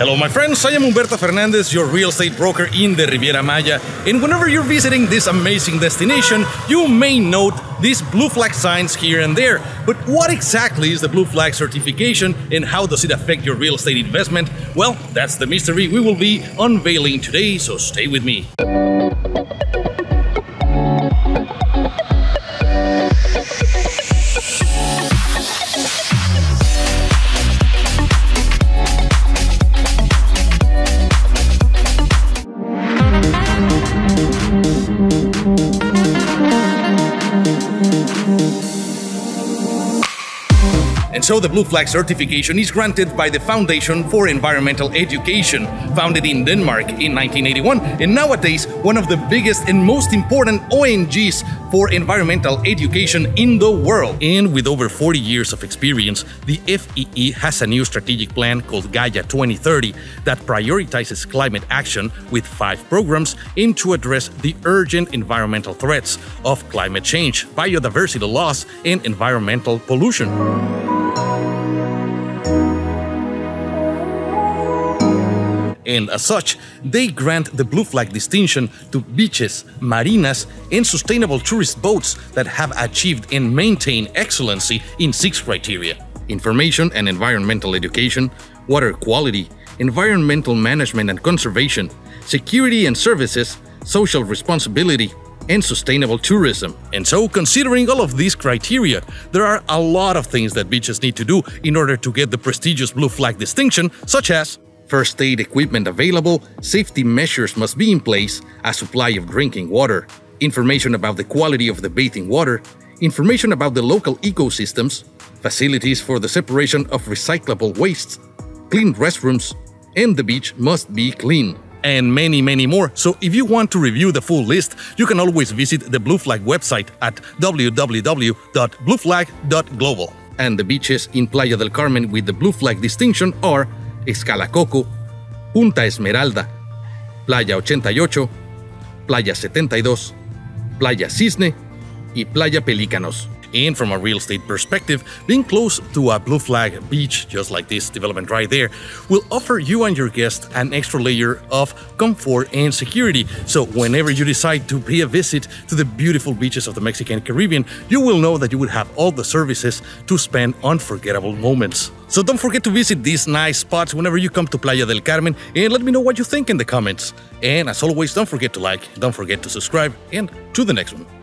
Hello, my friends. I am Humberto Fernandez, your real estate broker in the Riviera Maya. And whenever you're visiting this amazing destination, you may note these blue flag signs here and there. But what exactly is the blue flag certification and how does it affect your real estate investment? Well, that's the mystery we will be unveiling today, so stay with me. And so the Blue Flag certification is granted by the Foundation for Environmental Education, founded in Denmark in 1981, and nowadays one of the biggest and most important ONGs for environmental education in the world. And with over 40 years of experience, the FEE has a new strategic plan called Gaia 2030 that prioritizes climate action with five programs aimed to address the urgent environmental threats of climate change, biodiversity loss, and environmental pollution. And as such, they grant the Blue Flag distinction to beaches, marinas, and sustainable tourist boats that have achieved and maintained excellency in six criteria information and environmental education, water quality, environmental management and conservation, security and services, social responsibility, and sustainable tourism. And so, considering all of these criteria, there are a lot of things that beaches need to do in order to get the prestigious Blue Flag distinction, such as first aid equipment available, safety measures must be in place, a supply of drinking water, information about the quality of the bathing water, information about the local ecosystems, facilities for the separation of recyclable wastes, clean restrooms, and the beach must be clean. And many, many more. So if you want to review the full list, you can always visit the Blue Flag website at www.blueflag.global. And the beaches in Playa del Carmen with the Blue Flag distinction are Escalacoco, Punta Esmeralda, Playa 88, Playa 72, Playa Cisne y Playa Pelícanos. And from a real estate perspective, being close to a blue flag beach, just like this development right there, will offer you and your guests an extra layer of comfort and security. So whenever you decide to pay a visit to the beautiful beaches of the Mexican Caribbean, you will know that you will have all the services to spend unforgettable moments. So don't forget to visit these nice spots whenever you come to Playa del Carmen and let me know what you think in the comments. And as always, don't forget to like, don't forget to subscribe, and to the next one.